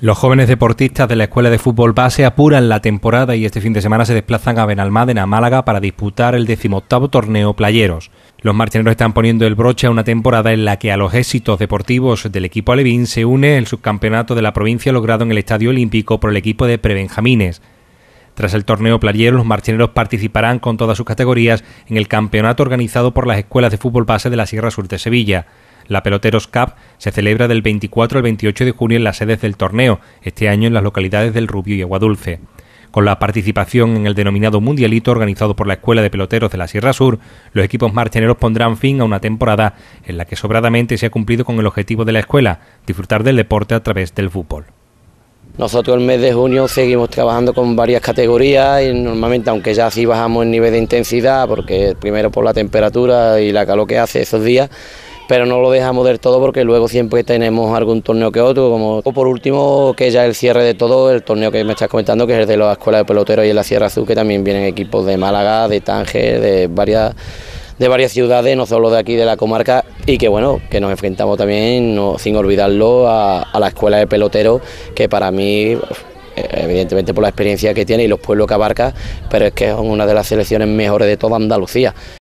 Los jóvenes deportistas de la Escuela de Fútbol Base apuran la temporada y este fin de semana se desplazan a Benalmádena, Málaga, para disputar el decimoctavo torneo Playeros. Los marcheneros están poniendo el broche a una temporada en la que a los éxitos deportivos del equipo alevín se une el subcampeonato de la provincia logrado en el Estadio Olímpico por el equipo de Prebenjamines. Tras el torneo playero, los marcheneros participarán con todas sus categorías en el campeonato organizado por las escuelas de fútbol base de la Sierra Sur de Sevilla. La Peloteros Cup se celebra del 24 al 28 de junio en las sedes del torneo, este año en las localidades del Rubio y Aguadulce. Con la participación en el denominado Mundialito organizado por la Escuela de Peloteros de la Sierra Sur, los equipos marcheneros pondrán fin a una temporada en la que sobradamente se ha cumplido con el objetivo de la escuela, disfrutar del deporte a través del fútbol. Nosotros el mes de junio seguimos trabajando con varias categorías y normalmente, aunque ya sí bajamos el nivel de intensidad, porque primero por la temperatura y la calor que hace esos días, pero no lo dejamos del todo porque luego siempre tenemos algún torneo que otro, como por último que ya el cierre de todo, el torneo que me estás comentando, que es el de la Escuela de Peloteros y en la Sierra Azul, que también vienen equipos de Málaga, de Tánger, de varias de varias ciudades, no solo de aquí de la comarca, y que bueno, que nos enfrentamos también, sin olvidarlo, a, a la Escuela de Peloteros, que para mí evidentemente por la experiencia que tiene y los pueblos que abarca, pero es que es una de las selecciones mejores de toda Andalucía.